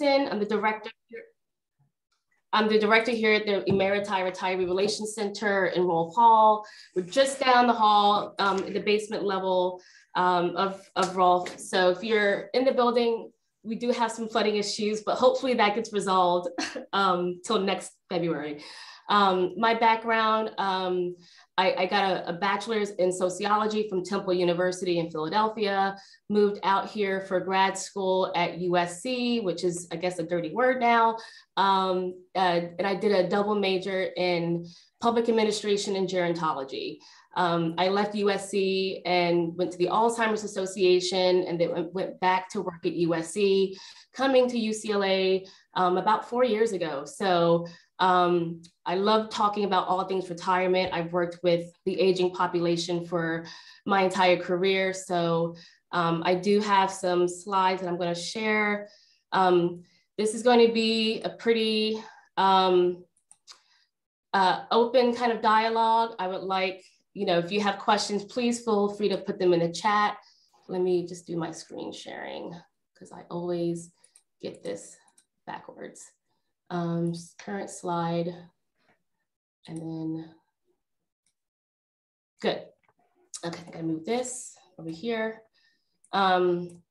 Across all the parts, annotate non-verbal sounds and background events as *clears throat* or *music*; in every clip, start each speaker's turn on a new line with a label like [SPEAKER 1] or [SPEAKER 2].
[SPEAKER 1] I'm the director. I'm the director here at the Emeriti Retiree Relations Center in Rolfe Hall. We're just down the hall um, the basement level um, of, of Rolfe. So if you're in the building, we do have some flooding issues, but hopefully that gets resolved *laughs* um, till next February. Um, my background, um, I, I, got a, a, bachelor's in sociology from Temple University in Philadelphia, moved out here for grad school at USC, which is, I guess, a dirty word now. Um, uh, and I did a double major in public administration and gerontology. Um, I left USC and went to the Alzheimer's Association and then went back to work at USC, coming to UCLA um, about four years ago. So um, I love talking about all things retirement. I've worked with the aging population for my entire career. So um, I do have some slides that I'm going to share. Um, this is going to be a pretty um, uh, open kind of dialogue. I would like you know, if you have questions, please feel free to put them in the chat. Let me just do my screen sharing because I always get this backwards. Um, current slide, and then, good. Okay, I think I moved this over here. Um,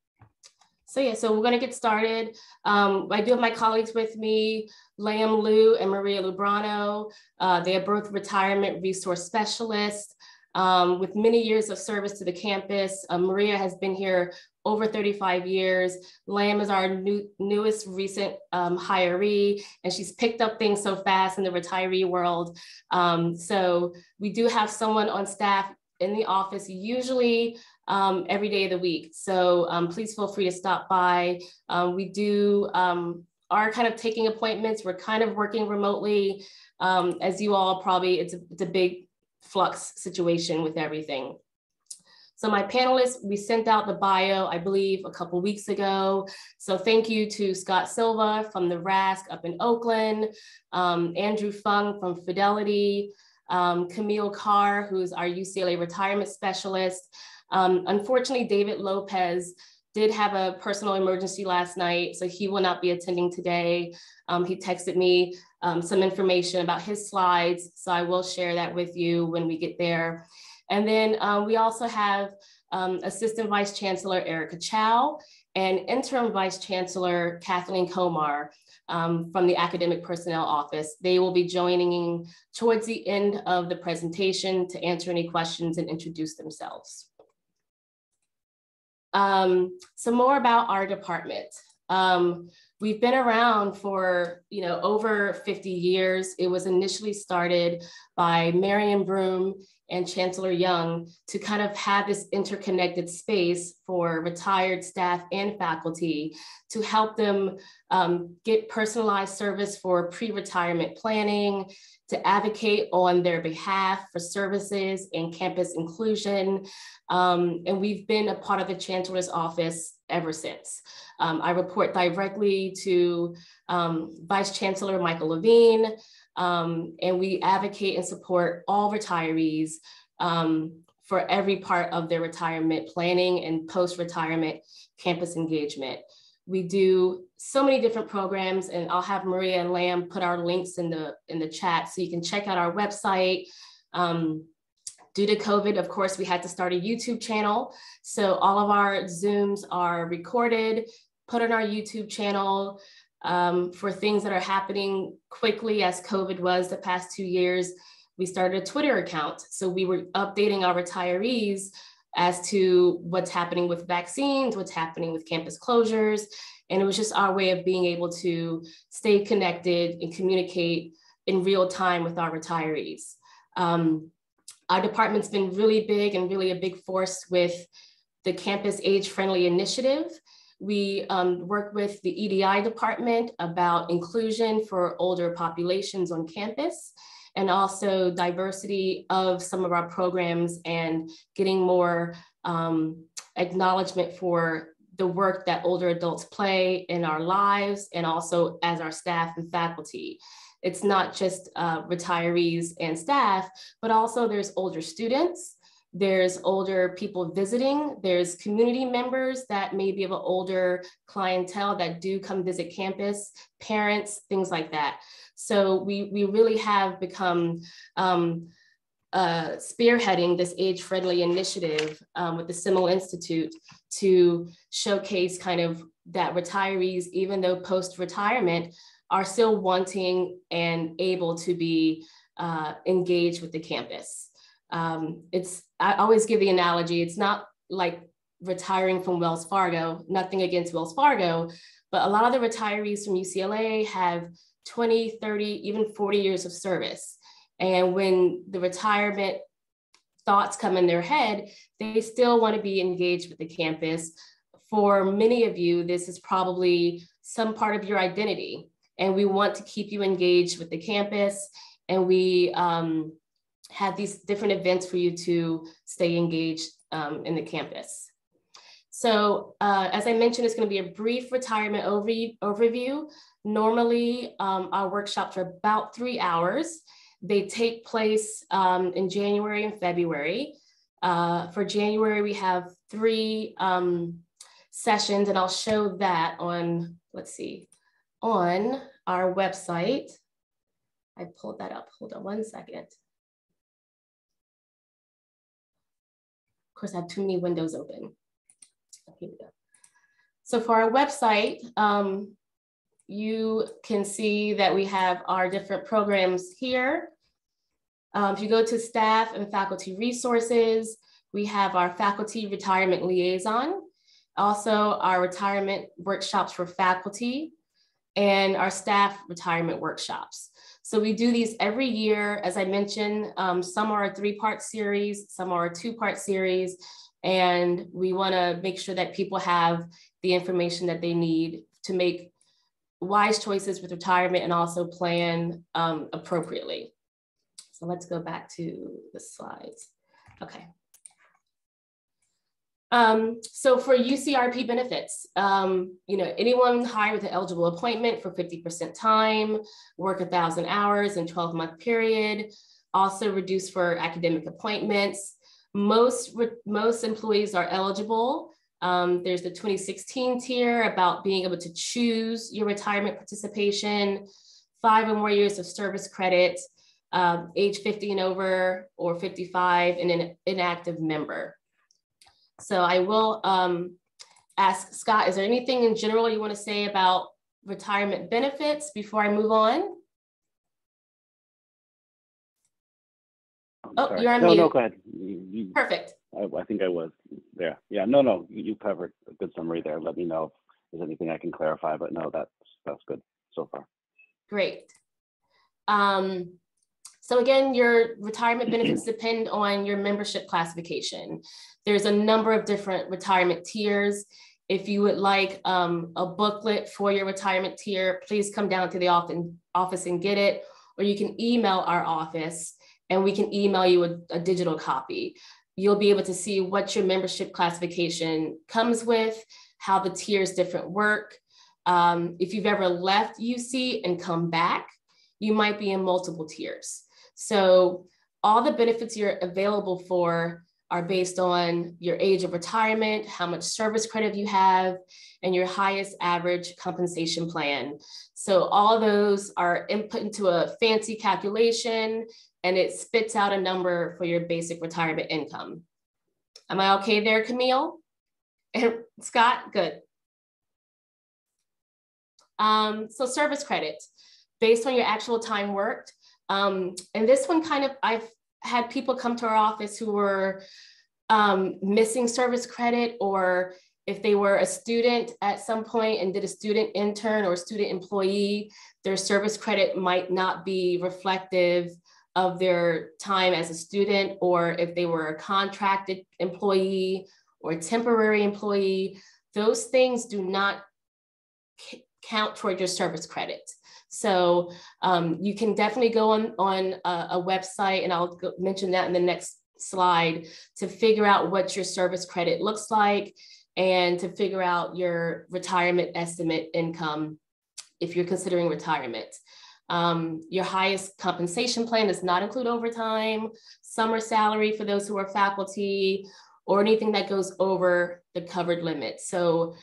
[SPEAKER 1] so yeah, so we're gonna get started. Um, I do have my colleagues with me, Lam Liu and Maria Lubrano. Uh, they are both retirement resource specialists um, with many years of service to the campus. Uh, Maria has been here over 35 years. Lam is our new, newest recent um, hiree, and she's picked up things so fast in the retiree world. Um, so we do have someone on staff in the office, usually um, every day of the week. So um, please feel free to stop by. Um, we do are kind of taking appointments. We're kind of working remotely. As you all probably, it's a, it's a big flux situation with everything. So my panelists, we sent out the bio, I believe, a couple weeks ago. So thank you to Scott Silva from the RASC up in Oakland, um, Andrew Fung from Fidelity, um, Camille Carr, who's our UCLA retirement specialist. Um, unfortunately, David Lopez did have a personal emergency last night, so he will not be attending today. Um, he texted me um, some information about his slides, so I will share that with you when we get there. And then um, we also have um, Assistant Vice Chancellor Erica Chow and Interim Vice Chancellor Kathleen Komar um, from the Academic Personnel Office. They will be joining towards the end of the presentation to answer any questions and introduce themselves. Um, some more about our department. We've been around for you know over 50 years. It was initially started by Marion broom and Chancellor Young to kind of have this interconnected space for retired staff and faculty to help them um, get personalized service for pre-retirement planning, to advocate on their behalf for services and campus inclusion. Um, and we've been a part of the Chancellor's office ever since. Um, I report directly to um, Vice Chancellor Michael Levine, um, and we advocate and support all retirees um, for every part of their retirement planning and post-retirement campus engagement. We do so many different programs and I'll have Maria and Lam put our links in the, in the chat so you can check out our website. Um, due to COVID, of course, we had to start a YouTube channel. So all of our Zooms are recorded, put on our YouTube channel um, for things that are happening quickly as COVID was the past two years. We started a Twitter account. So we were updating our retirees as to what's happening with vaccines, what's happening with campus closures. And it was just our way of being able to stay connected and communicate in real time with our retirees. Um, our department's been really big and really a big force with the Campus Age Friendly Initiative. We um, work with the EDI department about inclusion for older populations on campus and also diversity of some of our programs and getting more um, acknowledgement for the work that older adults play in our lives and also as our staff and faculty. It's not just uh, retirees and staff, but also there's older students, there's older people visiting, there's community members that may be of an older clientele that do come visit campus, parents, things like that. So we, we really have become um, uh, spearheading this age-friendly initiative um, with the Semel Institute to showcase kind of that retirees, even though post-retirement, are still wanting and able to be uh, engaged with the campus. Um, it's I always give the analogy. It's not like retiring from Wells Fargo. Nothing against Wells Fargo, but a lot of the retirees from UCLA have 20, 30, even 40 years of service. And when the retirement thoughts come in their head, they still want to be engaged with the campus. For many of you, this is probably some part of your identity. And we want to keep you engaged with the campus. And we um, have these different events for you to stay engaged um, in the campus. So uh, as I mentioned, it's going to be a brief retirement overview. Normally, um, our workshops are about three hours. They take place um, in January and February. Uh, for January, we have three um, sessions, and I'll show that on, let's see, on our website. I pulled that up. Hold on one second. Of course, I have too many windows open. Here we go. So for our website, um, you can see that we have our different programs here. Um, if you go to staff and faculty resources, we have our faculty retirement liaison, also our retirement workshops for faculty, and our staff retirement workshops. So we do these every year. As I mentioned, um, some are a three-part series, some are a two-part series, and we wanna make sure that people have the information that they need to make wise choices with retirement and also plan um, appropriately. So let's go back to the slides. Okay. Um, so for UCRP benefits, um, you know, anyone hired with an eligible appointment for 50% time, work a thousand hours in 12 month period, also reduced for academic appointments. Most, most employees are eligible. Um, there's the 2016 tier about being able to choose your retirement participation, five or more years of service credit, um, age 50 and over or 55 and an inactive member. So I will um, ask Scott, is there anything in general you want to say about retirement benefits before I move on?
[SPEAKER 2] I'm
[SPEAKER 1] oh,
[SPEAKER 2] sorry.
[SPEAKER 1] you're on
[SPEAKER 2] no,
[SPEAKER 1] mute.
[SPEAKER 2] No, go ahead. You, you,
[SPEAKER 1] Perfect.
[SPEAKER 2] I, I, think I was there. Yeah, no, no, you covered a good summary there. Let me know if there's anything I can clarify, but no, that's, that's good so far.
[SPEAKER 1] Great. Um, so again, your retirement benefits depend on your membership classification. There's a number of different retirement tiers. If you would like um, a booklet for your retirement tier, please come down to the office and get it, or you can email our office and we can email you a, a digital copy. You'll be able to see what your membership classification comes with, how the tiers different work. Um, if you've ever left UC and come back, you might be in multiple tiers. So all the benefits you're available for are based on your age of retirement, how much service credit you have, and your highest average compensation plan. So all those are input into a fancy calculation and it spits out a number for your basic retirement income. Am I okay there, Camille? *laughs* And Scott, good. Um, so service credit, based on your actual time worked, um, and this one kind of, I've had people come to our office who were um, missing service credit or if they were a student at some point and did a student intern or student employee, their service credit might not be reflective of their time as a student, or if they were a contracted employee or temporary employee, those things do not count toward your service credit. So um, you can definitely go on, on a, a website, and I'll go, mention that in the next slide, to figure out what your service credit looks like and to figure out your retirement estimate income if you're considering retirement. Um, your highest compensation plan does not include overtime, summer salary for those who are faculty, or anything that goes over the covered limit. So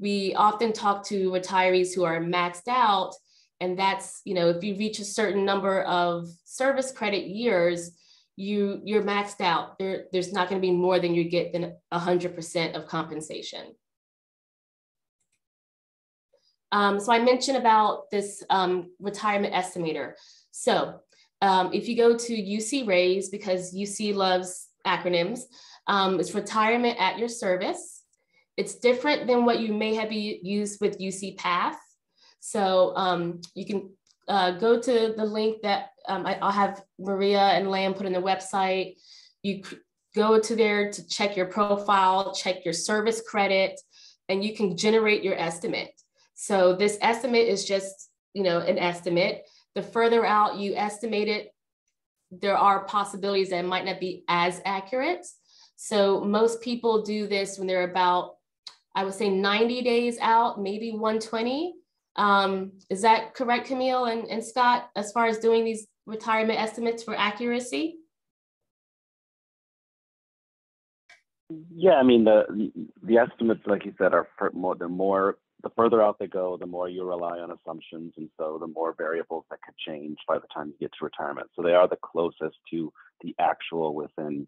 [SPEAKER 1] we often talk to retirees who are maxed out, and that's, you know, if you reach a certain number of service credit years, you you're maxed out. There, there's not going to be more than you get than 100% of compensation. Um, so I mentioned about this um, retirement estimator. So um, if you go to UCRAYS, because UC loves acronyms, um, it's retirement at your service. It's different than what you may have used with UC Path. So um, you can uh, go to the link that um, I, will have Maria and Lam put in the website. You go to there to check your profile, check your service credit, and you can generate your estimate. So this estimate is just, you know, an estimate. The further out you estimate it, there are possibilities that might not be as accurate. So most people do this when they're about, I would say 90 days out, maybe 120. Um, is that correct, Camille and, and Scott, as far as doing these retirement estimates for accuracy?
[SPEAKER 2] Yeah, I mean the the estimates, like you said, are more they're more the further out they go, the more you rely on assumptions, and so the more variables that could change by the time you get to retirement. So they are the closest to the actual within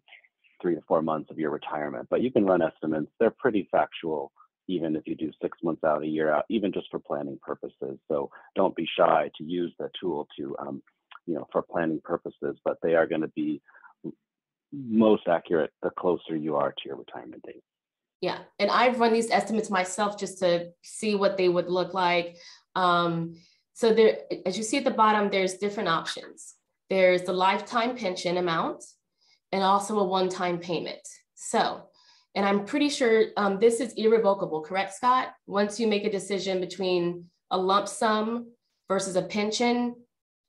[SPEAKER 2] three to four months of your retirement. But you can run estimates; they're pretty factual, even if you do six months out, a year out, even just for planning purposes. So don't be shy to use the tool to, um, you know, for planning purposes. But they are going to be most accurate the closer you are to your retirement date.
[SPEAKER 1] Yeah, and I've run these estimates myself just to see what they would look like. Um, so there, as you see at the bottom, there's different options. There's the lifetime pension amount and also a one-time payment. So, and I'm pretty sure um, this is irrevocable, correct, Scott? Once you make a decision between a lump sum versus a pension,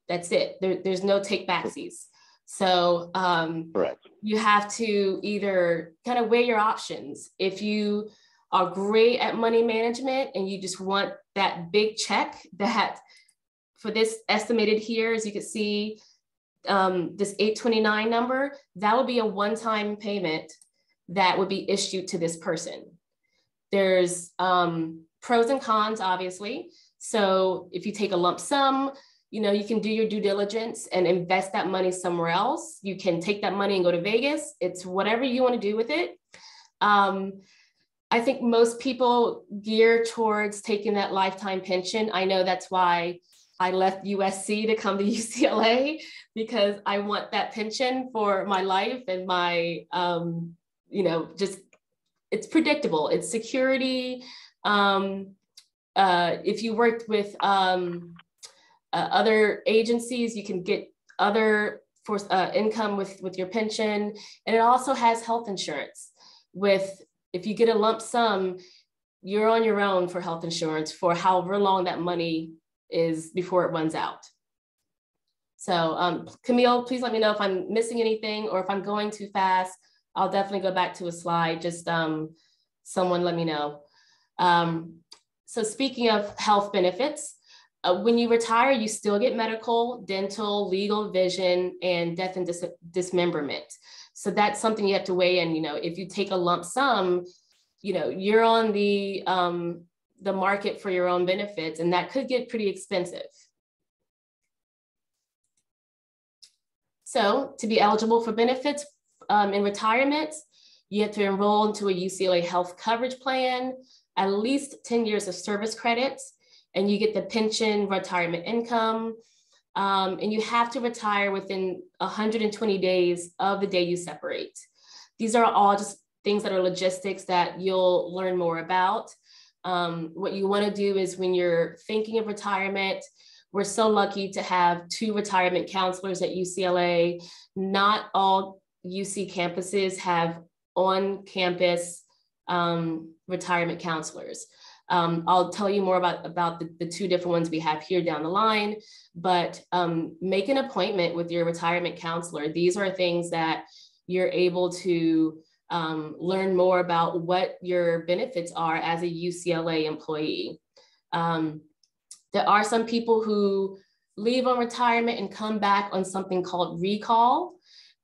[SPEAKER 1] that's it. There, there's no take backsies. So um,
[SPEAKER 2] Correct.
[SPEAKER 1] you have to either kind of weigh your options. If you are great at money management and you just want that big check that for this estimated here, as you can see, um, this 829 number, that would be a one-time payment that would be issued to this person. There's um, pros and cons, obviously. So if you take a lump sum, you know, you can do your due diligence and invest that money somewhere else. You can take that money and go to Vegas. It's whatever you want to do with it. Um, I think most people gear towards taking that lifetime pension. I know that's why I left USC to come to *laughs* UCLA because I want that pension for my life and my, um, you know, just it's predictable. It's security. Um, uh, if you worked with um, uh, other agencies, you can get other for, uh, income with, with your pension. And it also has health insurance with, if you get a lump sum, you're on your own for health insurance for however long that money is before it runs out. So um, Camille, please let me know if I'm missing anything or if I'm going too fast. I'll definitely go back to a slide. Just um, someone let me know. Um, so speaking of health benefits, uh, when you retire, you still get medical, dental, legal, vision, and death and dis- dismemberment. So that's something you have to weigh in. You know, if you take a lump sum, you know, you're on the um, the market for your own benefits, and that could get pretty expensive. So to be eligible for benefits um, in retirement, you have to enroll into a UCLA health coverage plan, at least 10 years of service credits, and you get the pension retirement income. Um, and you have to retire within 120 days of the day you separate. These are all just things that are logistics that you'll learn more about. Um, what you want to do is when you're thinking of retirement, we're so lucky to have two retirement counselors at UCLA. Not all UC campuses have on campus um, retirement counselors. Um, I'll tell you more about, about the, the, two different ones we have here down the line, but um, make an appointment with your retirement counselor. These are things that you're able to um, learn more about what your benefits are as a UCLA employee. Um, there are some people who leave on retirement and come back on something called recall.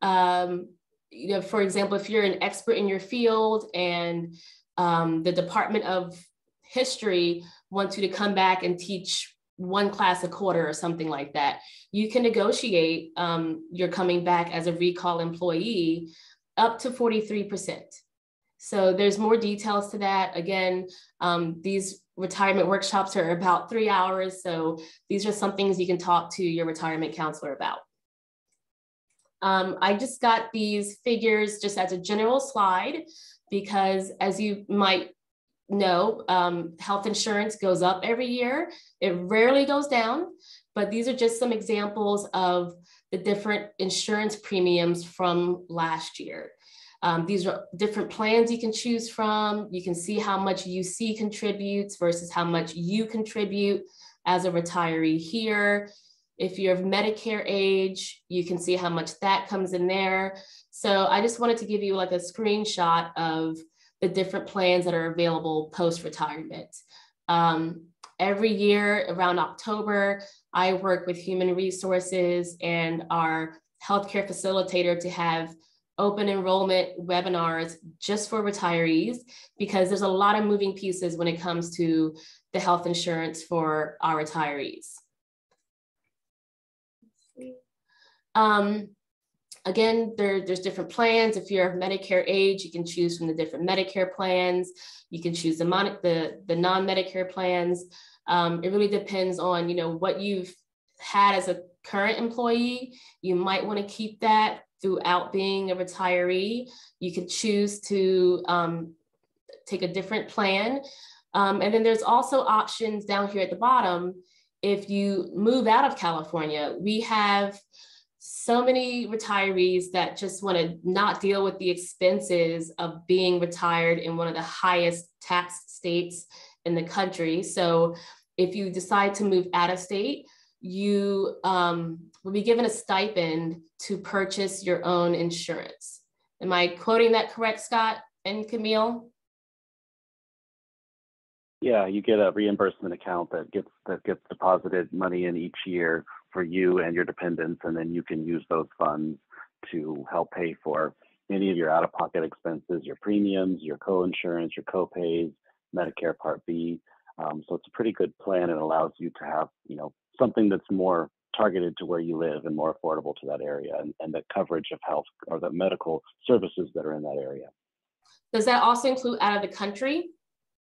[SPEAKER 1] Um, you know, for example, if you're an expert in your field and um, the Department of History wants you to come back and teach one class a quarter or something like that, you can negotiate um, you're coming back as a recall employee up to 43%. So there's more details to that. Again, um, these retirement workshops are about three hours. So these are some things you can talk to your retirement counselor about. Um, I just got these figures just as a general slide because as you might know, um, health insurance goes up every year. It rarely goes down, but these are just some examples of the different insurance premiums from last year. Um, these are different plans you can choose from. You can see how much UC contributes versus how much you contribute as a retiree here. If you're of Medicare age, you can see how much that comes in there. So I just wanted to give you like a screenshot of the different plans that are available post-retirement. Um, every year around October, I work with human resources and our healthcare facilitator to have open enrollment webinars just for retirees because there's a lot of moving pieces when it comes to the health insurance for our retirees. Um, again, there, there's different plans. If you're of Medicare age, you can choose from the different Medicare plans. You can choose the, the, the non-Medicare plans. Um, it really depends on, you know, what you've had as a current employee. You might want to keep that throughout being a retiree. You can choose to um, take a different plan. Um, and then there's also options down here at the bottom. If you move out of California, we have so many retirees that just want to not deal with the expenses of being retired in one of the highest tax states in the country. So if you decide to move out of state, you um, will be given a stipend to purchase your own insurance. Am I quoting that correct, Scott and Camille?
[SPEAKER 2] Yeah, you get a reimbursement account that gets that gets deposited money in each year for you and your dependents, and then you can use those funds to help pay for any of your out-of-pocket expenses, your premiums, your co-insurance, your co-pays, Medicare Part B. Um, so it's a pretty good plan and allows you to have, you know, something that's more targeted to where you live and more affordable to that area and, and the coverage of health or the medical services that are in that area.
[SPEAKER 1] Does that also include out of the country?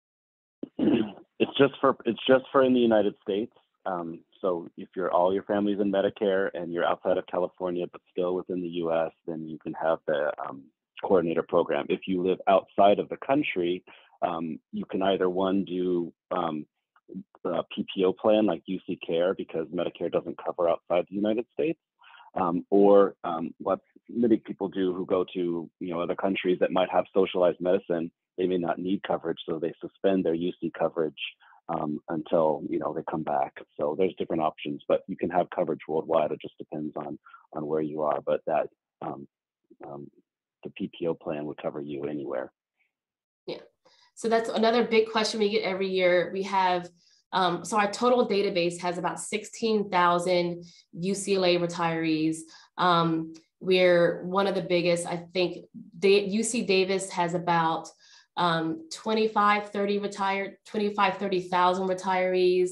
[SPEAKER 1] *clears throat*
[SPEAKER 2] it's just for it's just for in the United States. Um, so if you're all your family's in Medicare and you're outside of California but still within the U.S., then you can have the um, coordinator program. If you live outside of the country, um, you can either one do um, uh, PPO plan like UC Care because Medicare doesn't cover outside the United States, um, or um, what many people do who go to you know other countries that might have socialized medicine, they may not need coverage, so they suspend their UC coverage um, until you know they come back. So there's different options, but you can have coverage worldwide. It just depends on on where you are, but that um, um, the PPO plan would cover you anywhere.
[SPEAKER 1] Yeah. So that's another big question we get every year. We have um, so our total database has about 16,000 UCLA retirees. Um, we're one of the biggest, I think UC Davis has about um, 25, 30 retired, 25, 30,000 retirees.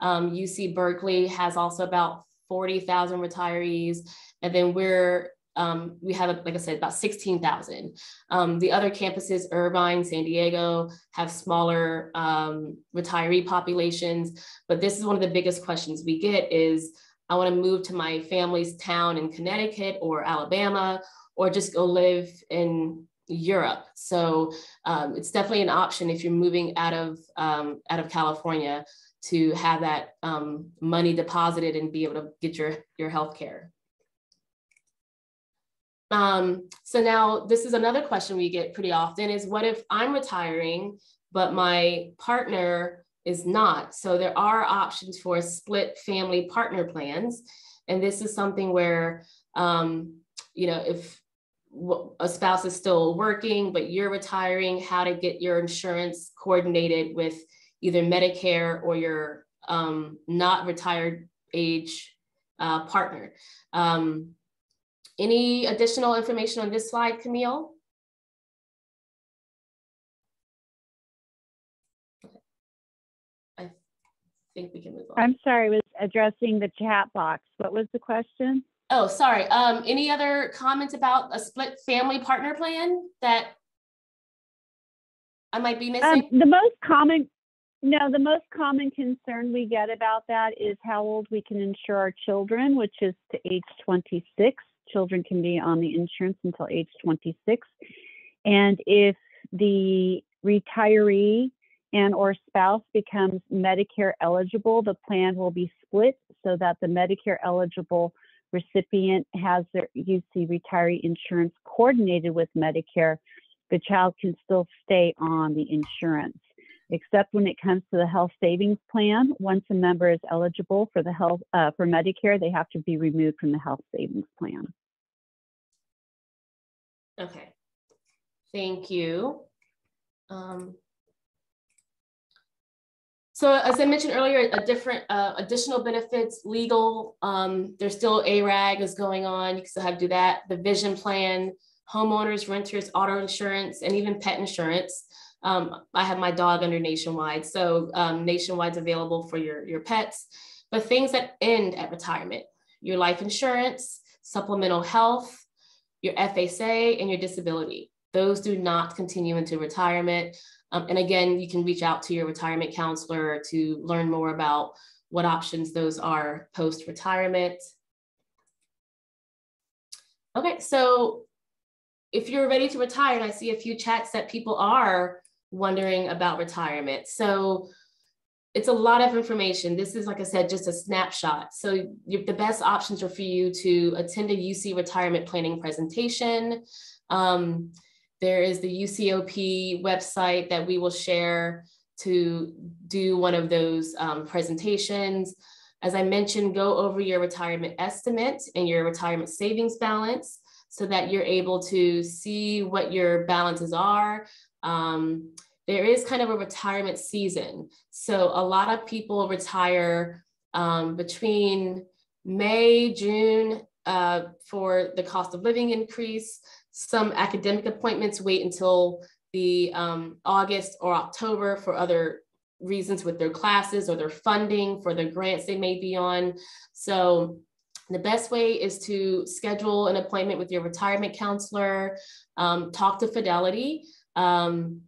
[SPEAKER 1] Um, UC Berkeley has also about 40,000 retirees. And then we're um, we have, like I said, about 16,000. Um, the other campuses, Irvine, San Diego, have smaller um, retiree populations. But this is one of the biggest questions we get is, I want to move to my family's town in Connecticut or Alabama, or just go live in Europe. So um, it's definitely an option if you're moving out of, um, out of California to have that um, money deposited and be able to get your, your health care. Um, so now this is another question we get pretty often is what if I'm retiring, but my partner is not? So there are options for split family partner plans. And this is something where, um, you know, if a spouse is still working, but you're retiring, how to get your insurance coordinated with either Medicare or your um, not retired age uh, partner. Um, any additional information on this slide, Camille? I think we can move on.
[SPEAKER 3] I'm sorry, I was addressing the chat box. What was the question?
[SPEAKER 1] Oh, sorry. Um, any other comments about a split family partner plan that I might be
[SPEAKER 3] Um,
[SPEAKER 1] missing?
[SPEAKER 3] the most common, no, the most common concern we get about that is how old we can insure our children, which is to age 26. Children can be on the insurance until age 26. And if the retiree and or spouse becomes Medicare eligible, the plan will be split so that the Medicare eligible recipient has their UC retiree insurance coordinated with Medicare. The child can still stay on the insurance except when it comes to the health savings plan. Once a member is eligible for the health uh, for Medicare, they have to be removed from the health savings plan.
[SPEAKER 1] Okay, thank you. Um, so as I mentioned earlier, a different uh, additional benefits, legal, um, there's still ARAG is going on. You can still have to do that. The vision plan, homeowners, renters, auto insurance, and even pet insurance. Um, I have my dog under Nationwide, so um, Nationwide's available for your, your pets. But things that end at retirement, your life insurance, supplemental health, your FSA, and your disability. Those do not continue into retirement. Um, and again, you can reach out to your retirement counselor to learn more about what options those are post retirement. Okay, so if you're ready to retire, and I see a few chats that people are wondering about retirement. So it's a lot of information. This is, like I said, just a snapshot. So the best options are for you to attend a UC retirement planning presentation. Um, there is the UCOP website that we will share to do one of those um, presentations. As I mentioned, go over your retirement estimate and your retirement savings balance so that you're able to see what your balances are. Um, there is kind of a retirement season. So a lot of people retire um, between May, June uh, for the cost of living increase. Some academic appointments wait until the um, August or October for other reasons with their classes or their funding for the grants they may be on. So the best way is to schedule an appointment with your retirement counselor, um, talk to Fidelity. Um,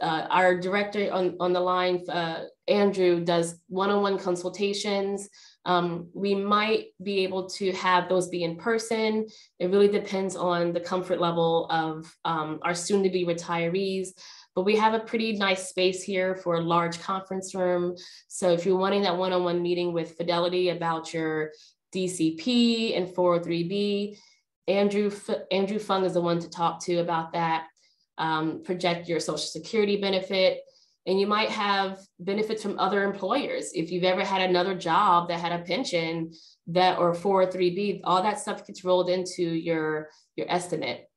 [SPEAKER 1] uh, our director on, on the line, uh, Andrew, does one-on-one consultations. Um, we might be able to have those be in person. It really depends on the comfort level of um, our soon-to-be retirees. But we have a pretty nice space here for a large conference room. So if you're wanting that one-on-one meeting with Fidelity about your DCP and 403B, Andrew, Andrew Fung is the one to talk to about that um, project your social security benefit. And you might have benefits from other employers. If you've ever had another job that had a pension that or 403B, all that stuff gets rolled into your, your estimate.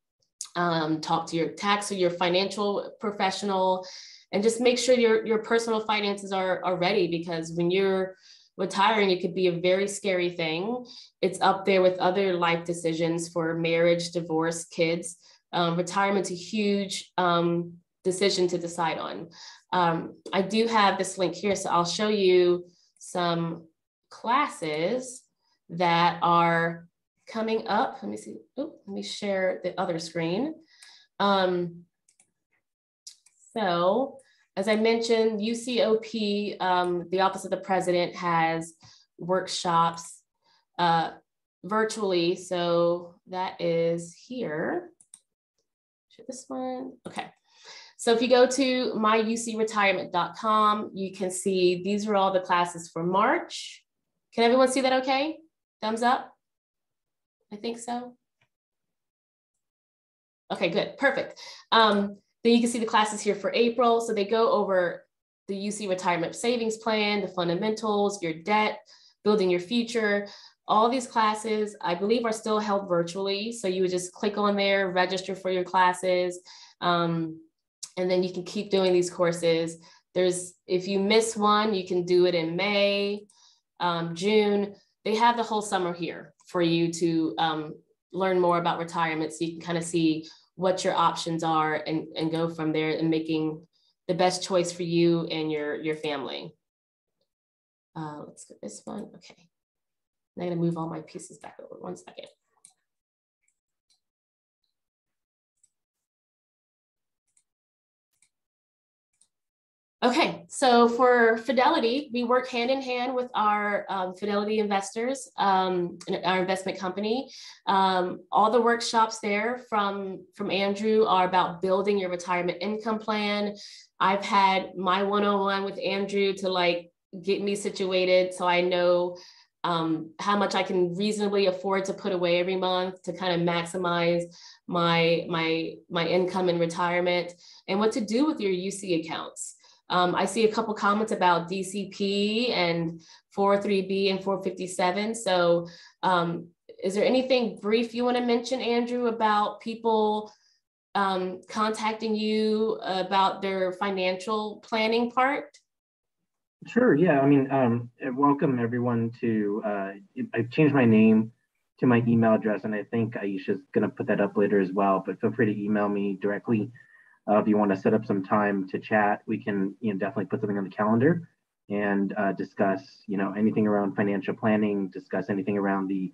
[SPEAKER 1] Um, talk to your tax or your financial professional and just make sure your, your personal finances are, are ready because when you're retiring, it could be a very scary thing. It's up there with other life decisions for marriage, divorce, kids um, retirement's a huge um, decision to decide on. Um, I do have this link here, so I'll show you some classes that are coming up. Let me see. Oh, let me share the other screen. Um, so, as I mentioned, UCOP, um, the Office of the President, has workshops uh, virtually. So that is here Should this one. Okay. So if you go to myucretirement.com, you can see these are all the classes for March. Can everyone see that okay? Thumbs up? I think so. Okay, good, perfect. Um, then you can see the classes here for April. So they go over the UC retirement savings plan, the fundamentals, your debt, building your future, all these classes, I believe, are still held virtually. So you would just click on there, register for your classes, um, and then you can keep doing these courses. There's, if you miss one, you can do it in May. um, June, they have the whole summer here for you to um, learn more about retirement so you can kind of see what your options are and, and go from there and making the best choice for you and your, your family. Uh, let's get this one. Okay. I'm gonna move all my pieces back over one second. Okay, so for Fidelity, we work hand in hand with our um, Fidelity investors, um, our investment company. Um, all the workshops there from, from Andrew are about building your retirement income plan. I've had my one-on-one with Andrew to like get me situated so I know um, how much I can reasonably afford to put away every month to kind of maximize my my my income in retirement and what to do with your UC accounts. Um, I see a couple comments about DCP and 403B and 457. So um, is there anything brief you want to mention, Andrew, about people um, contacting you about their financial planning part?
[SPEAKER 4] Sure. Yeah. I mean, um, welcome everyone to. Uh, I've changed my name to my email address, and I think Aisha's going to put that up later as well. But feel free to email me directly uh, if you want to set up some time to chat. We can, you know, definitely put something on the calendar and uh, discuss, you know, anything around financial planning. Discuss anything around the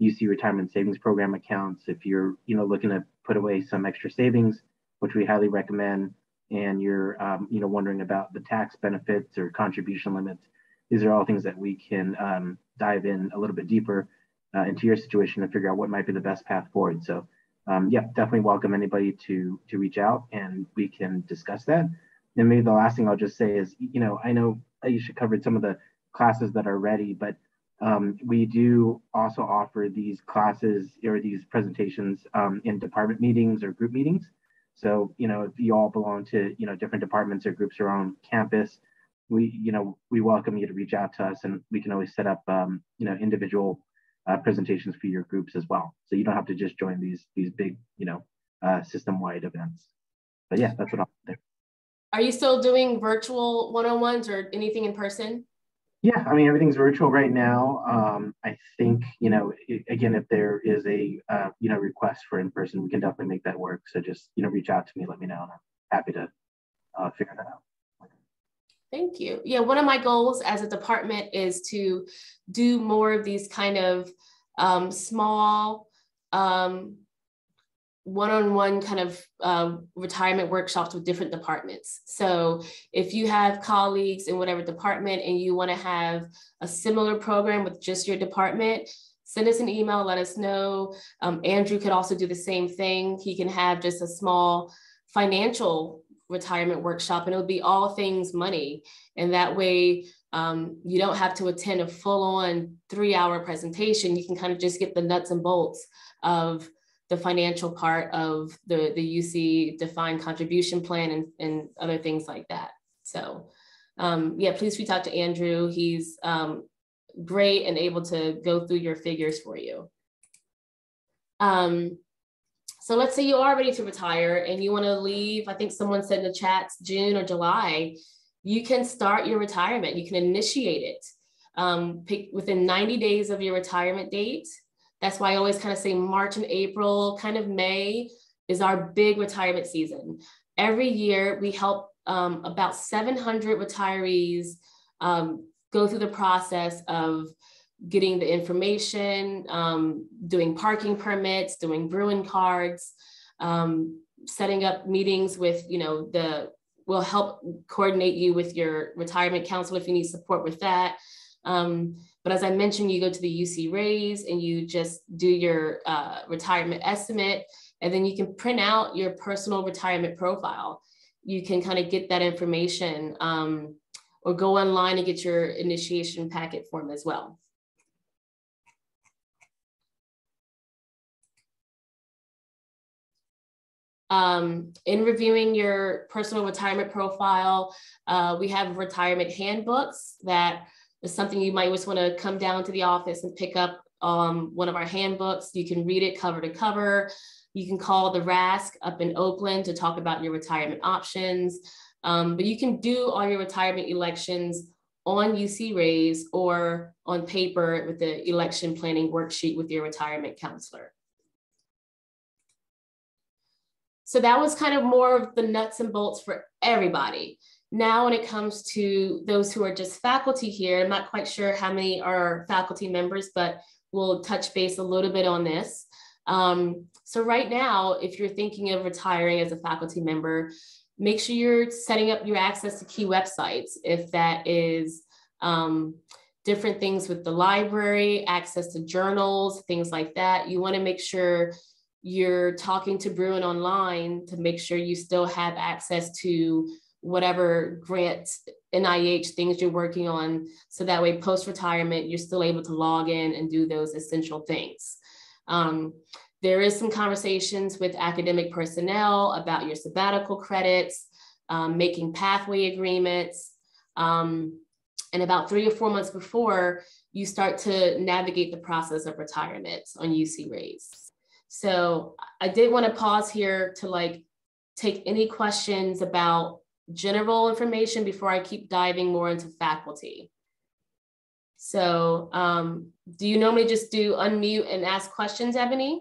[SPEAKER 4] UC Retirement Savings Program accounts. If you're, you know, looking to put away some extra savings, which we highly recommend and you're um, you know wondering about the tax benefits or contribution limits these are all things that we can um, dive in a little bit deeper uh, into your situation and figure out what might be the best path forward so um, yeah definitely welcome anybody to to reach out and we can discuss that. And maybe the last thing i'll just say is you know i know aisha covered some of the classes that are ready but um, we do also offer these classes or these presentations um, in department meetings or group meetings. So, you know, if you all belong to, you know, different departments or groups around campus, we, you know, we welcome you to reach out to us and we can always set up, um, you know, individual uh, presentations for your groups as well. So you don't have to just join these, these big, you know, uh, system-wide events. But yeah, that's what I'm there.
[SPEAKER 1] Are you still doing virtual one-on-ones or anything in person?
[SPEAKER 4] Yeah, I mean everything's virtual right now. Um, I think you know, it, again, if there is a uh, you know request for in person, we can definitely make that work. So just you know, reach out to me, let me know, and I'm happy to uh, figure that out.
[SPEAKER 1] Thank you. Yeah, one of my goals as a department is to do more of these kind of um, small um, one-on-one kind of um, retirement workshops with different departments. So if you have colleagues in whatever department and you want to have a similar program with just your department, send us an email, let us know. Um, Andrew could also do the same thing. He can have just a small financial retirement workshop and it'll be all things money. And that way um, you don't have to attend a full on three hour presentation. You can kind of just get the nuts and bolts of the financial part of the, the UC defined contribution plan and, and other things like that. So um, yeah, please reach out to Andrew. He's um, great and able to go through your figures for you. So let's say you are ready to retire and you want to leave. I think someone said in the chats June or July. You can start your retirement. You can initiate it. Um, pick within 90 days of your retirement date. That's why I always kind of say March and April, kind of May is our big retirement season. Every year we help um, about 700 retirees um, go through the process of getting the information, um, doing parking permits, doing Bruin cards, um, setting up meetings with, you know, the, will help coordinate you with your retirement council if you need support with that. Um, but as I mentioned, you go to the UCRAYS and you just do your uh, retirement estimate, and then you can print out your personal retirement profile. You can kind of get that information um, or go online and get your initiation packet form as well. Um, in reviewing your personal retirement profile, uh, we have retirement handbooks that is something you might just want to come down to the office and pick up um, one of our handbooks. You can read it cover to cover. You can call the RASC up in Oakland to talk about your retirement options. Um, but you can do all your retirement elections on UCRAYS or on paper with the election planning worksheet with your retirement counselor. So that was kind of more of the nuts and bolts for everybody. Now, when it comes to those who are just faculty here, I'm not quite sure how many are faculty members, but we'll touch base a little bit on this. Um, so right now, if you're thinking of retiring as a faculty member, make sure you're setting up your access to key websites. If that is um, different things with the library, access to journals, things like that, you wanna make sure you're talking to Bruin online to make sure you still have access to whatever grants, NIH things you're working on. So that way, post retirement, you're still able to log in and do those essential things. Um, there is some conversations with academic personnel about your sabbatical credits, um, making pathway agreements. Um, and about three or four months before, you start to navigate the process of retirement on UCRAYS. So I did want to pause here to like take any questions about general information before I keep diving more into faculty. So um, do you normally just do unmute and ask questions, Ebony?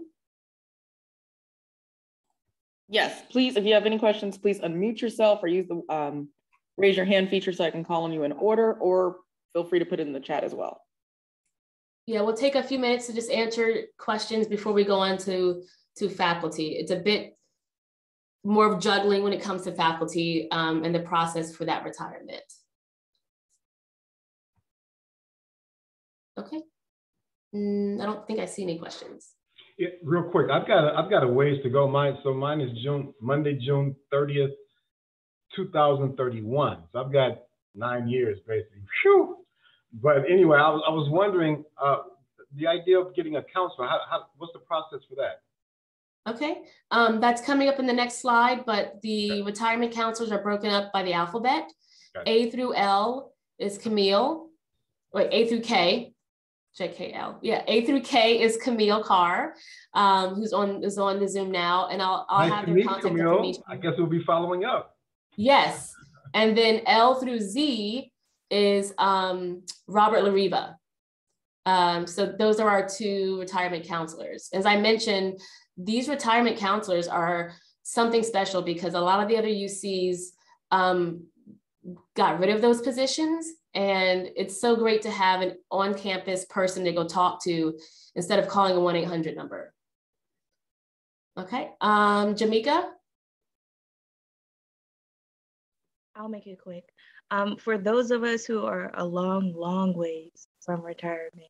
[SPEAKER 5] Yes, please, if you have any questions, please unmute yourself or use the um, raise your hand feature so I can call on you in order, or feel free to put it in the chat as well.
[SPEAKER 1] Yeah, we'll take a few minutes to just answer questions before we go on to, to faculty. It's a bit more of juggling when it comes to faculty um, and the process for that retirement. Okay. Mm, I don't think I see any questions.
[SPEAKER 6] Yeah, real quick, I've got a, I've got a ways to go. Mine so mine is June Monday, June thirtieth, two thousand thirty-one. So I've got nine years basically. Phew. But anyway, I was, I was wondering uh, the idea of getting a counselor. How, how, what's the process for that?
[SPEAKER 1] Okay, um, that's coming up in the next slide, but the okay. retirement counselors are broken up by the alphabet. Okay. A through L is Camille. Wait, A through K, JKL. Yeah, A through K is Camille Carr, um, who's on is on the Zoom now, and I'll I'll
[SPEAKER 6] nice
[SPEAKER 1] have
[SPEAKER 6] your contact Camille. information. I guess we'll be following up.
[SPEAKER 1] Yes, and then L through Z is um, Robert Lariva. Um, so those are our two retirement counselors. As I mentioned, these retirement counselors are something special because a lot of the other UCs um, got rid of those positions. And it's so great to have an on campus person to go talk to instead of calling a 1 800 number. Okay, um, Jamika?
[SPEAKER 7] I'll make it quick. Um, for those of us who are a long, long ways from retirement,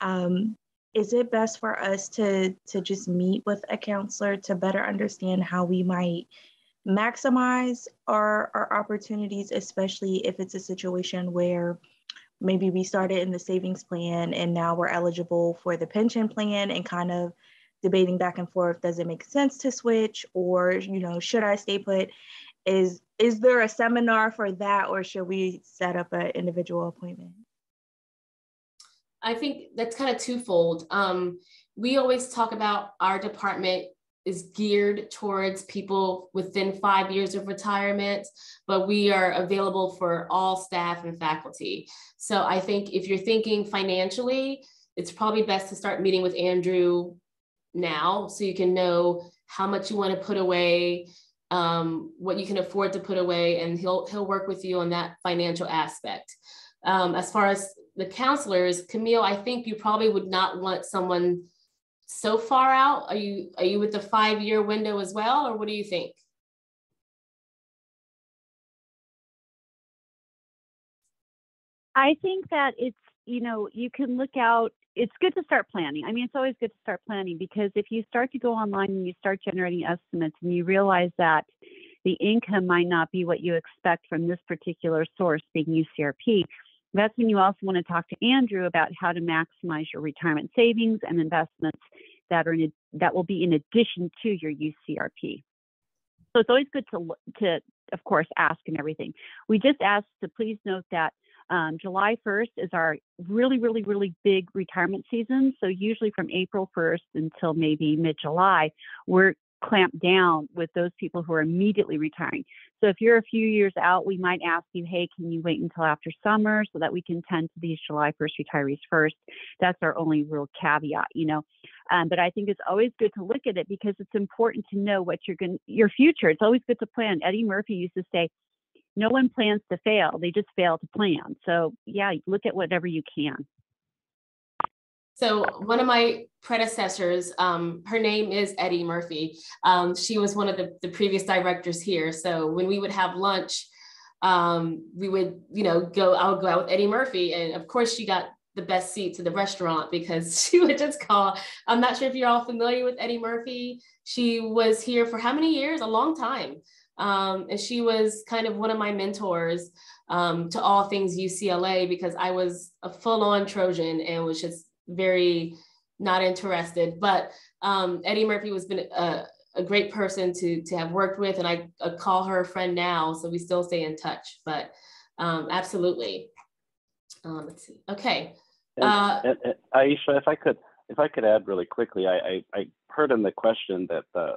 [SPEAKER 7] um, is it best for us to to just meet with a counselor to better understand how we might maximize our our opportunities especially if it's a situation where maybe we started in the savings plan and now we're eligible for the pension plan and kind of debating back and forth does it make sense to switch or you know should i stay put is is there a seminar for that or should we set up an individual appointment
[SPEAKER 1] I think that's kind of twofold. Um, we always talk about our department is geared towards people within five years of retirement, but we are available for all staff and faculty. So I think if you're thinking financially, it's probably best to start meeting with Andrew now so you can know how much you want to put away, um, what you can afford to put away, and he'll he'll work with you on that financial aspect. Um, as far as the counselors, Camille, I think you probably would not want someone so far out. Are you are you with the five year window as well, or what do you think?
[SPEAKER 3] I think that it's you know you can look out. It's good to start planning. I mean, it's always good to start planning because if you start to go online and you start generating estimates and you realize that the income might not be what you expect from this particular source, being UCRP, that's when you also want to talk to Andrew about how to maximize your retirement savings and investments that are in that will be in addition to your UCRP. So it's always good to to of course ask and everything. We just ask to please note that um, July 1st is our really, really, really big retirement season. So usually from April 1st until maybe mid-July, we're clamped down with those people who are immediately retiring. So if you're a few years out, we might ask you, hey, can you wait until after summer so that we can tend to these July 1st retirees first? That's our only real caveat, you know. Um, but I think it's always good to look at it because it's important to know what you're going your future. It's always good to plan. Eddie Murphy used to say, no one plans to fail; they just fail to plan. So yeah, look at whatever you can.
[SPEAKER 1] So one of my predecessors, um, her name is Eddie Murphy. Um, she was one of the, the previous directors here. So when we would have lunch, um, we would, you know, go, I would go out with Eddie Murphy. And of course she got the best seats at the restaurant because *laughs* she would just call. I'm not sure if you're all familiar with Eddie Murphy. She was here for how many years? A long time. Um, and she was kind of one of my mentors um, to all things UCLA because I was a full on Trojan and was just very not interested. But um, Eddie Murphy was been a, a, great person to to have worked with, and I, I, call her a friend now, so we still stay in touch. But um, absolutely. Um, let's see. Okay.
[SPEAKER 2] And, uh, and, and Aisha, if I could, if I could add really quickly, I, I, I heard in the question that the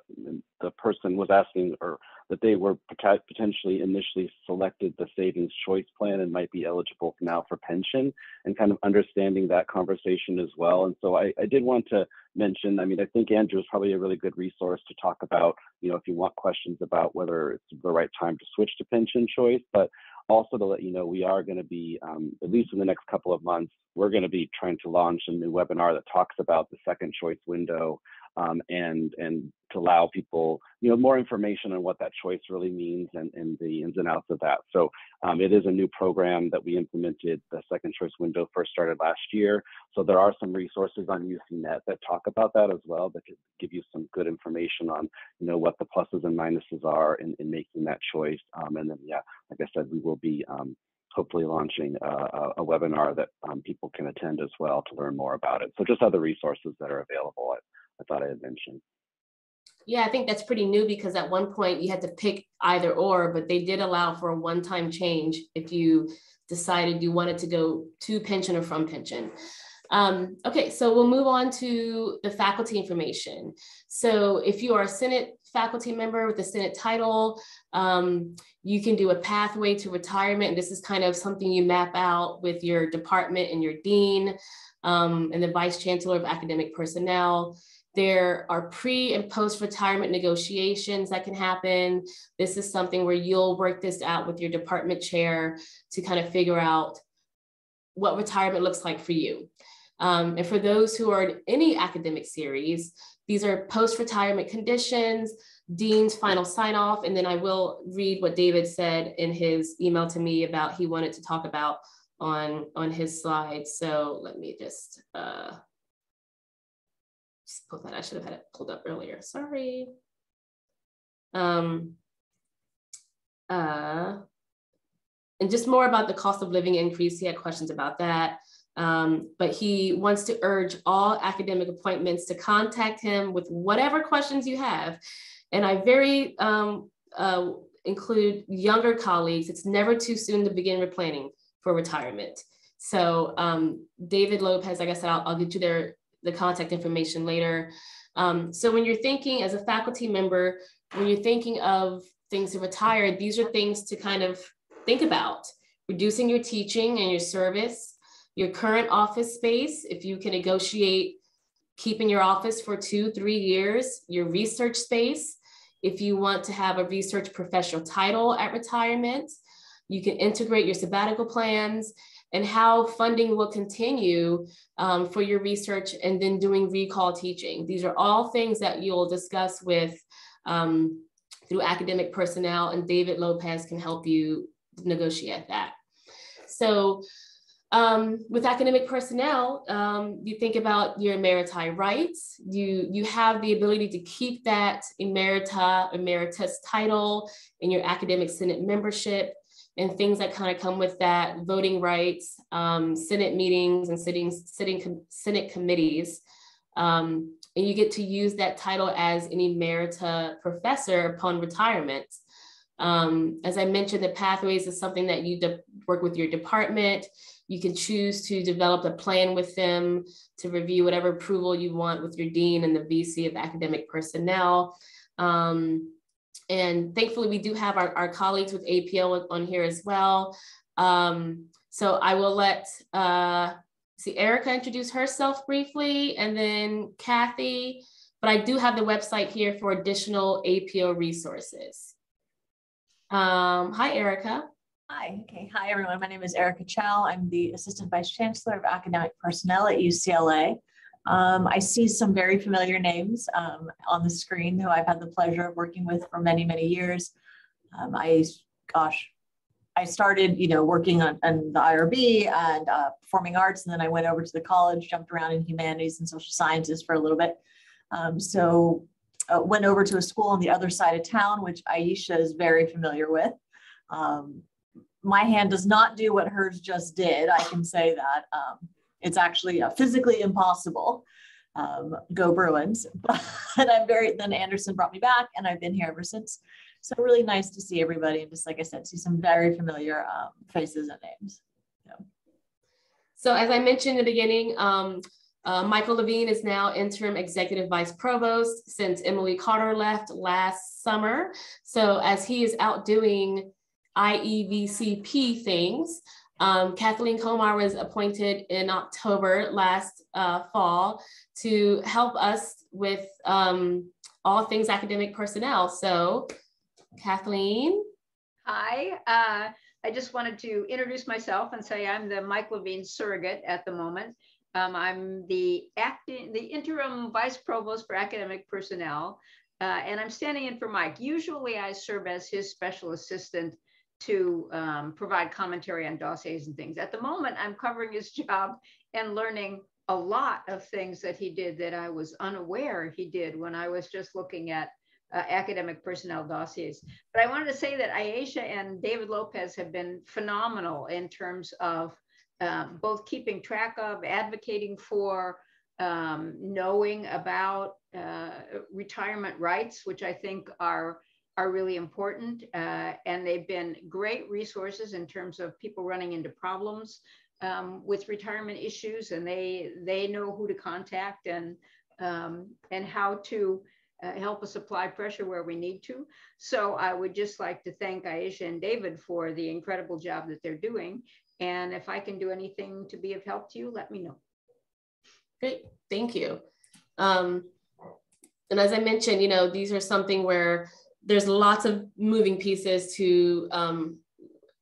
[SPEAKER 2] the person was asking, or that they were potentially initially selected the savings choice plan and might be eligible now for pension and kind of understanding that conversation as well. And so I, I did want to mention, I mean, I think Andrew is probably a really good resource to talk about, you know, if you want questions about whether it's the right time to switch to pension choice, but also to let you know, we are going to be, um, at least in the next couple of months, we're going to be trying to launch a new webinar that talks about the second choice window um, and and to allow people you know more information on what that choice really means and, and the ins and outs of that. So um, it is a new program that we implemented. The second choice window first started last year. So there are some resources on UCNet that talk about that as well that could give you some good information on you know what the pluses and minuses are in, in making that choice. Um, and then yeah, like I said, we will be um, hopefully launching a, a webinar that um, people can attend as well to learn more about it. So just other resources that are available. I thought I had mentioned.
[SPEAKER 1] Yeah, I think that's pretty new because at one point you had to pick either or, but they did allow for a one-time change if you decided you wanted to go to pension or from pension. Um, okay, so we'll move on to the faculty information. So if you are a Senate faculty member with a Senate title, um, you can do a pathway to retirement. And this is kind of something you map out with your department and your dean um, and the vice chancellor of academic personnel. There are pre and post retirement negotiations that can happen. This is something where you'll work this out with your department chair to kind of figure out what retirement looks like for you. Um, and for those who are in any academic series, these are post retirement conditions, dean's final sign off, and then I will read what David said in his email to me about he wanted to talk about on, on his slides. So let me just uh, pull that. I should have had it pulled up earlier. Sorry. Um, uh, and just more about the cost of living increase. He had questions about that. Um, but he wants to urge all academic appointments to contact him with whatever questions you have. And I very um, uh, include younger colleagues. It's never too soon to begin replanning for retirement. So um, David Lopez, like I said, I'll, I'll get you their the contact information later. Um, so when you're thinking as a faculty member, when you're thinking of things to retire, these are things to kind of think about. Reducing your teaching and your service, your current office space, if you can negotiate keeping your office for two, three years, your research space, if you want to have a research professional title at retirement, you can integrate your sabbatical plans and how funding will continue um, for your research and then doing recall teaching. These are all things that you'll discuss with um, through academic personnel and David Lopez can help you negotiate that. So um, with academic personnel, um, you think about your emeriti rights. You, you have the ability to keep that emerita, emeritus title in your academic senate membership and things that kind of come with that voting rights, um, Senate meetings and sitting, sitting com Senate committees. Um, and you get to use that title as an emerita professor upon retirement. Um, as I mentioned, the pathways is something that you work with your department. You can choose to develop a plan with them to review whatever approval you want with your dean and the VC of academic personnel. Um, and thankfully, we do have our, our colleagues with APO on here as well. Um, so I will let uh, see Erica introduce herself briefly and then Kathy, but I do have the website here for additional APO resources. Um, hi, Erica.
[SPEAKER 8] Hi, okay. Hi, everyone. My name is Erica Chow. I'm the Assistant Vice Chancellor of Academic Personnel at UCLA. Um, I see some very familiar names um, on the screen who I've had the pleasure of working with for many, many years. Um, I, gosh, I started, you know, working on, on the IRB and uh, performing arts, and then I went over to the college, jumped around in humanities and social sciences for a little bit. Um, so uh, went over to a school on the other side of town, which Aisha is very familiar with. Um, my hand does not do what hers just did. I can say that. Um, it's actually uh, physically impossible. Um, go Bruins. *laughs* But I'm very, then Anderson brought me back and I've been here ever since. So really nice to see everybody. And just like I said, see some very familiar um, faces and names. Yeah.
[SPEAKER 1] So as I mentioned in the beginning, um, uh, Michael Levine is now interim executive vice provost since Emily Carter left last summer. So as he is out doing IEVCP things, um, Kathleen Komar was appointed in October last uh, fall to help us with um, all things academic personnel. So, Kathleen.
[SPEAKER 9] Hi, uh, I just wanted to introduce myself and say I'm the Mike Levine surrogate at the moment. Um, I'm the acting, the interim vice provost for academic personnel, uh, and I'm standing in for Mike. Usually, I serve as his special assistant to um, provide commentary on dossiers and things. At the moment, I'm covering his job and learning a lot of things that he did that I was unaware he did when I was just looking at uh, academic personnel dossiers. But I wanted to say that Aisha and David Lopez have been phenomenal in terms of um, both keeping track of, advocating for, um, knowing about uh, retirement rights, which I think are are really important. Uh, and they've been great resources in terms of people running into problems um, with retirement issues. And they, they know who to contact and, um, and how to uh, help us apply pressure where we need to. So I would just like to thank Aisha and David for the incredible job that they're doing. And if I can do anything to be of help to you, let me know.
[SPEAKER 1] Great, thank you. Um, and as I mentioned, you know, these are something where there's lots of moving pieces to um,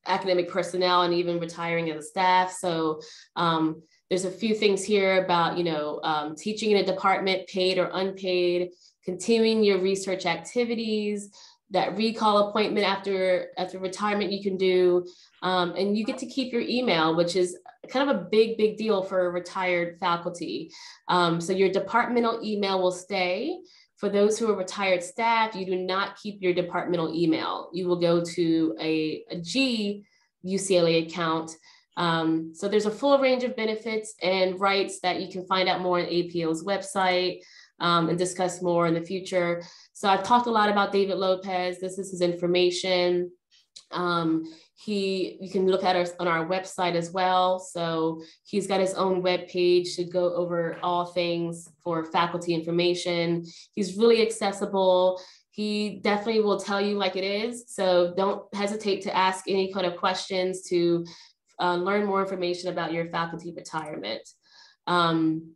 [SPEAKER 1] academic personnel and even retiring as a staff. So um, there's a few things here about, you know, um, teaching in a department, paid or unpaid, continuing your research activities, that recall appointment after after retirement you can do, um, and you get to keep your email, which is kind of a big, big deal for retired faculty. Um, so your departmental email will stay. For those who are retired staff, you do not keep your departmental email. You will go to a, a G UCLA account. Um, so there's a full range of benefits and rights that you can find out more on APO's website um, and discuss more in the future. So I've talked a lot about David Lopez. This is his information. Um, he, you can look at us on our website as well. So he's got his own web page to go over all things for faculty information. He's really accessible. He definitely will tell you like it is. So don't hesitate to ask any kind of questions to uh, learn more information about your faculty retirement. Um,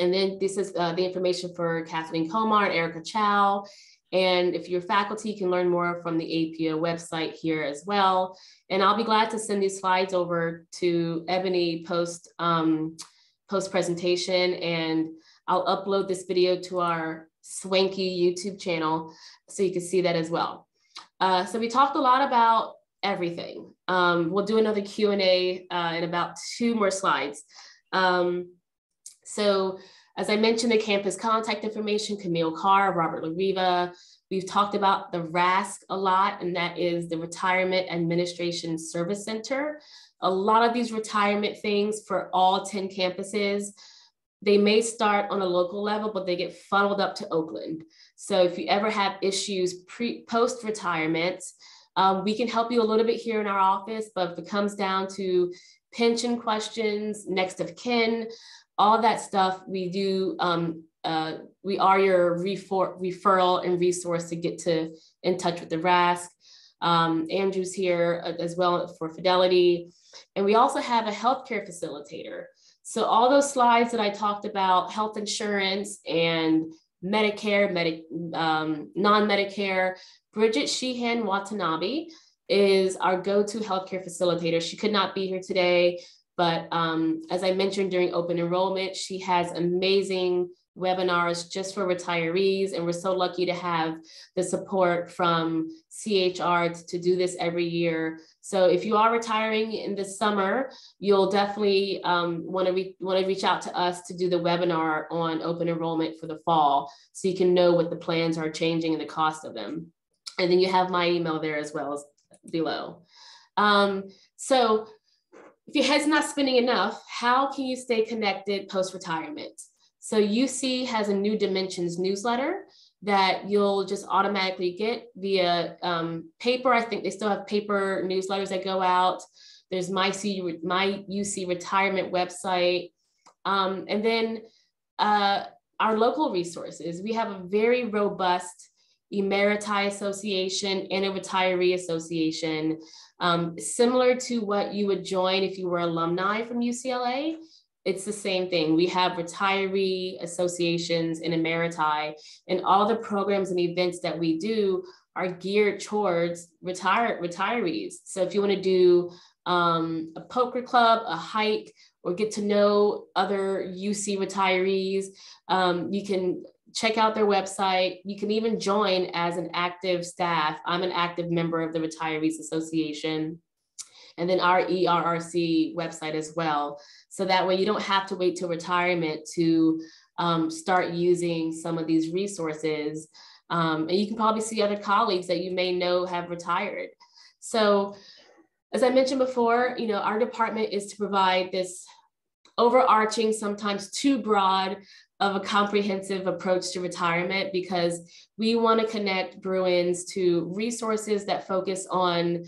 [SPEAKER 1] and then this is uh, the information for Kathleen Komar and Erica Chow. And if your faculty can learn more from the APO website here as well. And I'll be glad to send these slides over to Ebony post, um, post presentation and I'll upload this video to our swanky YouTube channel so you can see that as well. Uh, so we talked a lot about everything. Um, we'll do another Q&A uh, in about two more slides. Um, so as I mentioned, the campus contact information, Camille Carr, Robert Lariva. We've talked about the RASC a lot, and that is the Retirement Administration Service Center. A lot of these retirement things for all 10 campuses, they may start on a local level, but they get funneled up to Oakland. So if you ever have issues pre post retirement, um, we can help you a little bit here in our office, but if it comes down to pension questions, next of kin, all that stuff we do um, uh, we are your refer- referral and resource to get to in touch with the RASC. Um, Andrew's here uh, as well for Fidelity. And we also have a healthcare facilitator. So all those slides that I talked about, health insurance and Medicare, Medi- um, non-Medicare, Bridget Sheehan Watanabe is our go-to healthcare facilitator. She could not be here today, but um, as I mentioned during open enrollment, she has amazing webinars just for retirees. And we're so lucky to have the support from CHR to do this every year. So if you are retiring in the summer, you'll definitely um, want to re- want to reach out to us to do the webinar on open enrollment for the fall, so you can know what the plans are changing and the cost of them. And then you have my email there as well as below. Um, so if your head's not spinning enough, how can you stay connected post retirement? So UC has a New Dimensions newsletter that you'll just automatically get via um, paper. I think they still have paper newsletters that go out. There's my, C, my UC retirement website. Um, and then uh, our local resources. We have a very robust Emeriti Association and a retiree association, um, similar to what you would join if you were alumni from UCLA it's the same thing. We have retiree associations in Emeriti, and all the programs and events that we do are geared towards retire retirees. So if you want to do um, a poker club, a hike, or get to know other UC retirees, um, you can check out their website. You can even join as an active staff. I'm an active member of the Retirees Association and then our ERRC website as well. So that way you don't have to wait till retirement to um, start using some of these resources. Um, and you can probably see other colleagues that you may know have retired. So as I mentioned before, you know, our department is to provide this overarching, sometimes too broad of a comprehensive approach to retirement because we want to connect Bruins to resources that focus on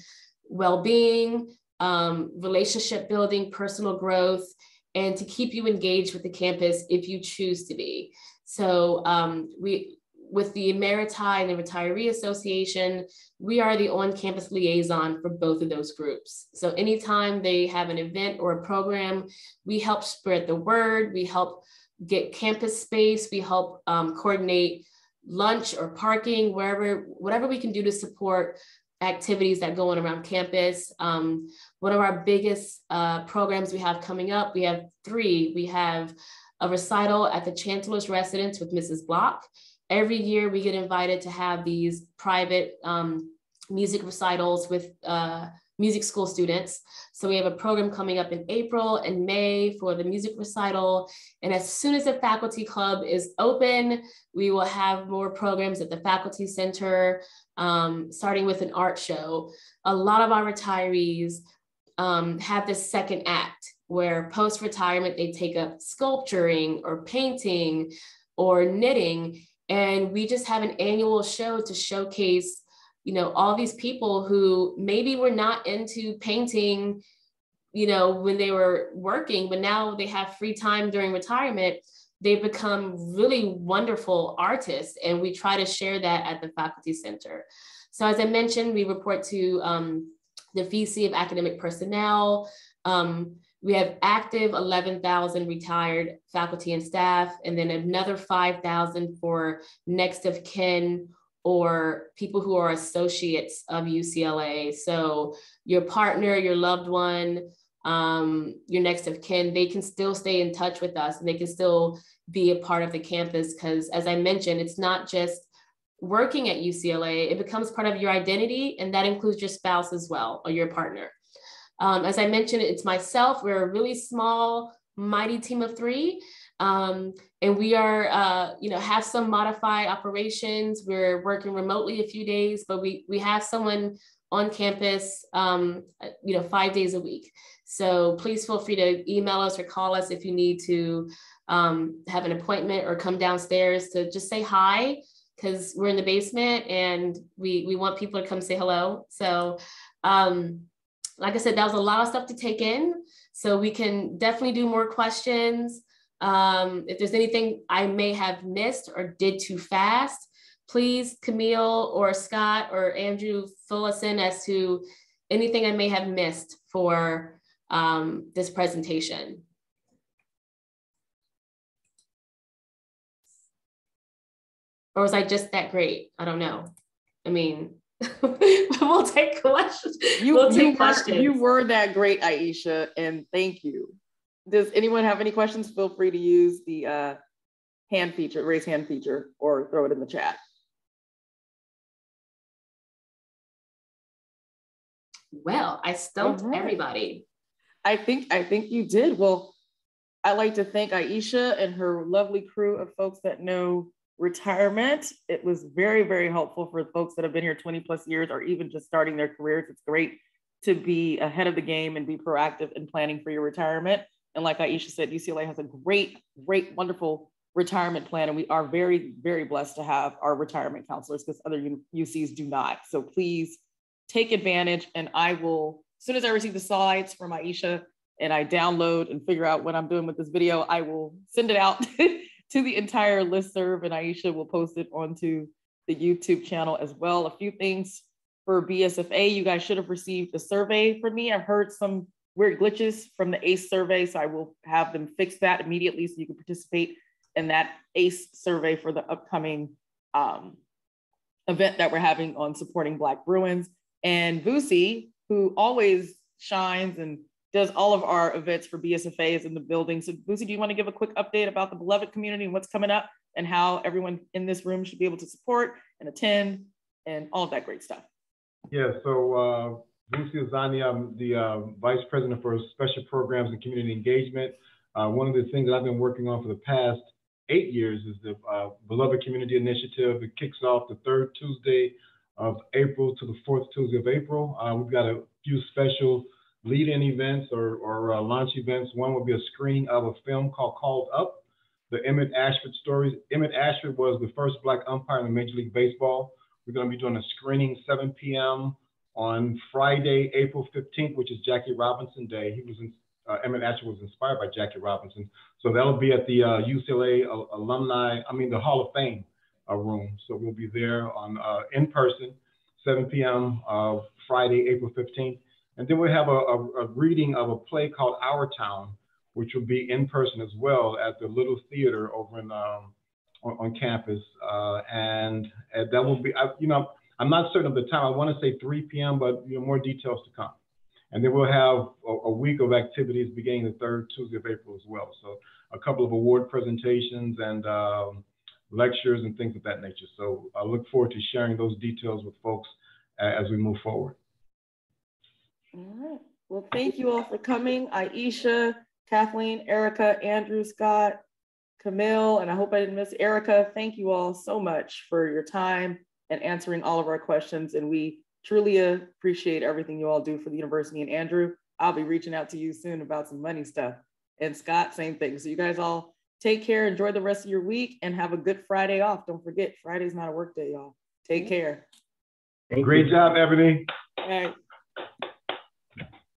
[SPEAKER 1] well-being, um, relationship building, personal growth, and to keep you engaged with the campus if you choose to be. So um, we, with the Emeriti and the Retiree Association, we are the on-campus liaison for both of those groups. So anytime they have an event or a program, we help spread the word, we help get campus space, we help um, coordinate lunch or parking, wherever, whatever we can do to support activities that go on around campus. Um, one of our biggest uh, programs we have coming up, we have three. We have a recital at the Chancellor's Residence with Mrs. Block. Every year we get invited to have these private um, music recitals with uh, music school students. So we have a program coming up in April and May for the music recital. And as soon as the faculty club is open, we will have more programs at the faculty center, um, starting with an art show. A lot of our retirees um, have this second act where post retirement they take up sculpturing or painting or knitting. And we just have an annual show to showcase you know all these people who maybe were not into painting you know when they were working but now they have free time during retirement they've become really wonderful artists and we try to share that at the faculty center. So as i mentioned we report to um, the vc of academic personnel. Um, we have active 11,000 retired faculty and staff, and then another 5,000 for next of kin or people who are associates of UCLA. So your partner, your loved one, um, your next of kin, they can still stay in touch with us and they can still be a part of the campus because as I mentioned, it's not just working at UCLA, it becomes part of your identity and that includes your spouse as well or your partner. Um, as I mentioned, it's myself, we're a really small, mighty team of three. Um, and we are, uh, you know, have some modified operations. We're working remotely a few days, but we, we have someone on campus, um, you know, five days a week. So please feel free to email us or call us if you need to um, have an appointment or come downstairs to just say hi because we're in the basement and we, we want people to come say hello. So um, like I said, that was a lot of stuff to take in. So we can definitely do more questions. Um, if there's anything I may have missed or did too fast, please, Camille or Scott or Andrew, fill us in as to anything I may have missed for um, this presentation. Or was I just that great? I don't know. I mean, *laughs* we'll take questions.
[SPEAKER 5] You,
[SPEAKER 1] we'll
[SPEAKER 5] you, were, you were that great, Aisha, and thank you. Does anyone have any questions? Feel free to use the uh, hand feature, raise hand feature, or throw it in the chat.
[SPEAKER 1] Well, I stumped right. everybody.
[SPEAKER 5] I think I think you did. Well, I'd like to thank Aisha and her lovely crew of folks that know retirement. It was very, very helpful for folks that have been here 20 plus years or even just starting their careers. It's great to be ahead of the game and be proactive in planning for your retirement. And like Aisha said, UCLA has a great, great, wonderful retirement plan. And we are very, very blessed to have our retirement counselors because other UCs do not. So please take advantage. And I will, as soon as I receive the slides from Aisha and I download and figure out what I'm doing with this video, I will send it out *laughs* to the entire list serve and Aisha will post it onto the YouTube channel as well. A few things for BSFA, you guys should have received a survey from me. I've heard some weird glitches from the ACE survey, so I will have them fix that immediately so you can participate in that ACE survey for the upcoming um, event that we're having on supporting Black Bruins. And Vusi, who always shines and does all of our events for BSFA is in the building. So Vusi, do you want to give a quick update about the beloved community and what's coming up and how everyone in this room should be able to support and attend and all of that great stuff?
[SPEAKER 6] Yeah, so uh, Vusi Azani, I'm the uh, Vice President for Special Programs and Community Engagement. Uh, one of the things that I've been working on for the past eight years is the uh, Beloved Community Initiative. It kicks off the third Tuesday of April to the fourth Tuesday of April. Uh, we've got a few special lead-in events or, or uh, launch events. One would be a screening of a film called Called Up, the Emmett Ashford story. Emmett Ashford was the first black umpire in Major League Baseball. We're going to be doing a screening 7 p.m. on Friday, April 15th, which is Jackie Robinson Day. He was in, uh, Emmett Ashford was inspired by Jackie Robinson. So that'll be at the uh, UCLA alumni, I mean the Hall of Fame uh, room. So we'll be there on uh, in person, 7 p.m. Friday, April 15th. And then we have a, a, a, reading of a play called Our Town, which will be in person as well at the Little Theater over in um, on, on, campus. Uh, and, and, that will be, I, you know, I'm not certain of the time. I want to say 3 p.m., but you know, more details to come. And then we'll have a, a, week of activities beginning the third Tuesday of April as well. So a couple of award presentations and um, lectures and things of that nature. So I look forward to sharing those details with folks as we move forward.
[SPEAKER 5] All right. Well, thank you all for coming. Aisha, Kathleen, Erica, Andrew, Scott, Camille, and I hope I didn't miss Erica. Thank you all so much for your time and answering all of our questions. And we truly appreciate everything you all do for the university. And Andrew, I'll be reaching out to you soon about some money stuff. And Scott, same thing. So you guys all take care, enjoy the rest of your week, and have a good Friday off. Don't forget, Friday's not a work day, y'all. Take care.
[SPEAKER 6] Great job, Ebony.
[SPEAKER 5] All right.